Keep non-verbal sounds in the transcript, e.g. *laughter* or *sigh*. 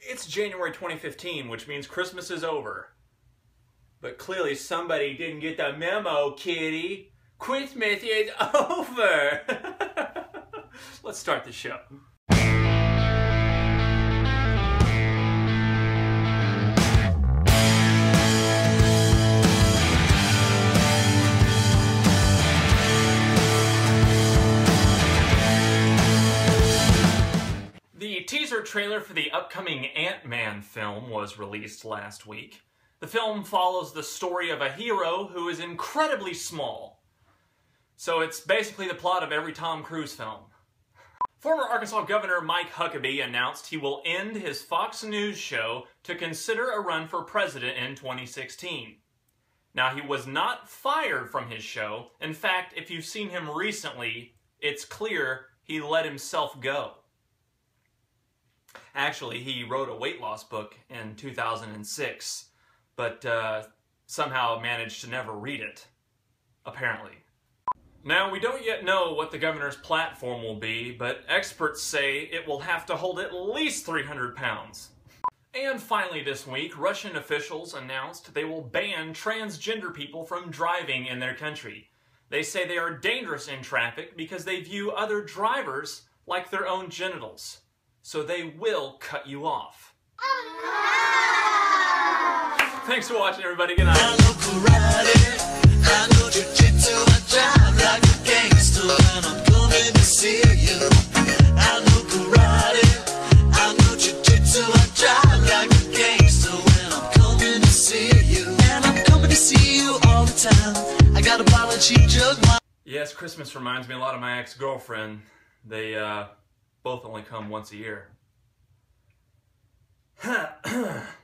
It's January 2015, which means Christmas is over. But clearly somebody didn't get the memo, kitty. Christmas is *laughs* over. Let's start the show. Teaser trailer for the upcoming Ant-Man film was released last week. The film follows the story of a hero who is incredibly small. So it's basically the plot of every Tom Cruise film. Former Arkansas Governor Mike Huckabee announced he will end his Fox News show to consider a run for president in 2016. Now, he was not fired from his show. In fact, if you've seen him recently, it's clear he let himself go. Actually, he wrote a weight loss book in 2006, but uh, somehow managed to never read it, apparently. Now, we don't yet know what the governor's platform will be, but experts say it will have to hold at least 300 pounds. And finally this week, Russian officials announced they will ban transgender people from driving in their country. They say they are dangerous in traffic because they view other drivers like their own genitals. So they will cut you off. Thanks for watching, everybody. Good night. Yes, Christmas reminds me a lot of my ex-girlfriend. They uh, both only come once a year. *clears throat* *clears throat*